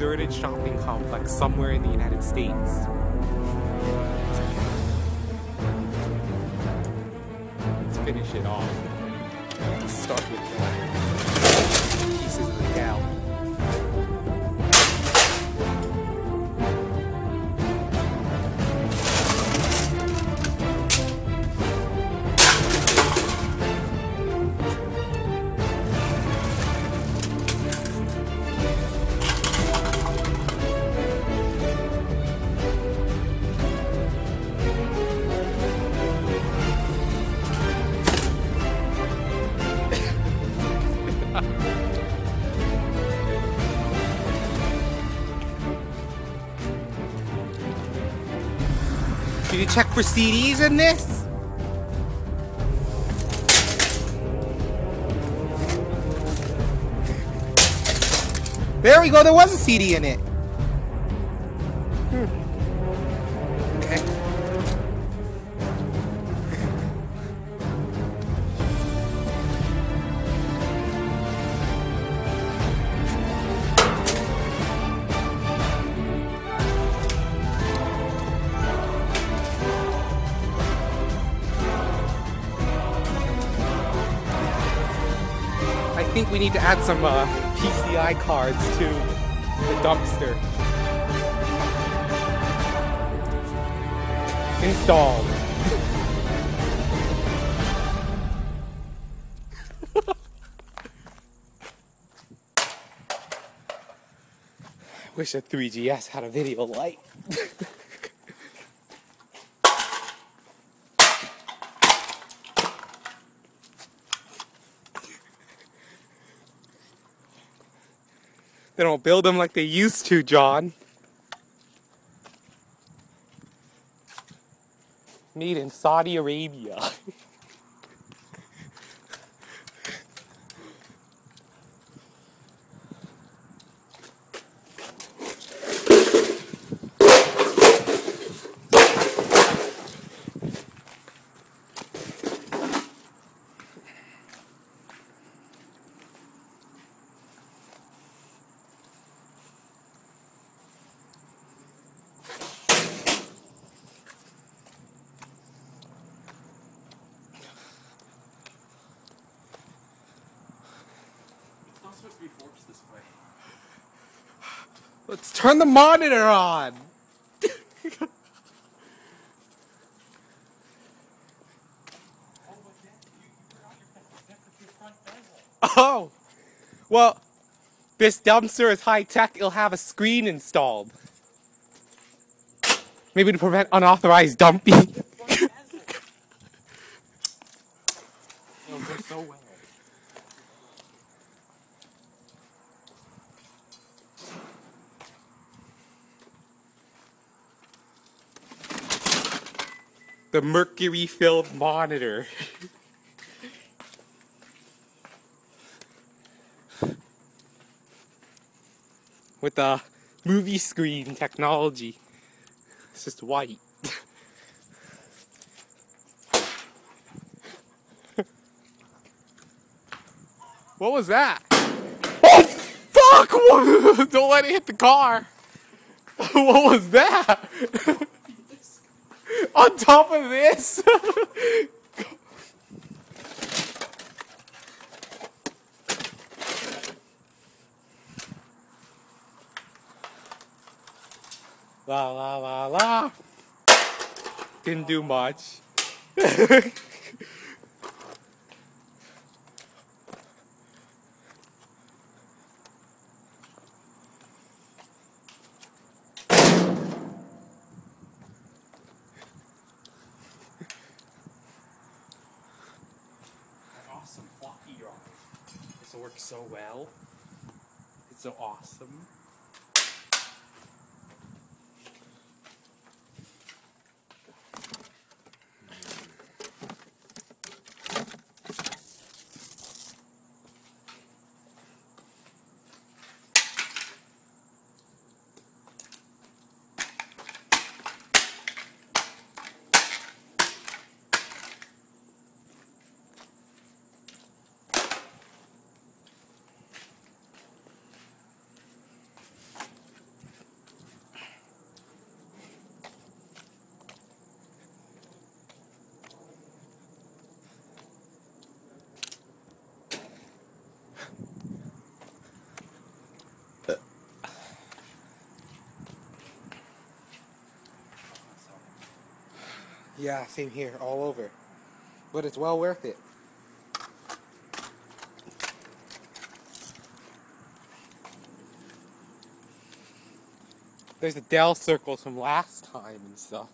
deserted shopping complex somewhere in the United States. Let's finish it off. Let's start with the pieces of the gal. Did you check for CDs in this? There we go, there was a CD in it. Think we need to add some uh, PCI cards to the dumpster. Installed. I wish a 3GS had a video light. They don't build them like they used to, John. Made in Saudi Arabia. be this way. Let's turn the monitor on. Oh. Oh, well, this dumpster is high tech. It'll have a screen installed. Maybe to prevent unauthorized dumping. The mercury filled monitor. With the movie screen technology. It's just white. What was that? Oh, fuck! Don't let it hit the car. What was that? On top of this? la la la la. Didn't do much. Works so well. It's so awesome. Yeah, same here, all over. But it's well worth it. There's the Dell circles from last time and stuff.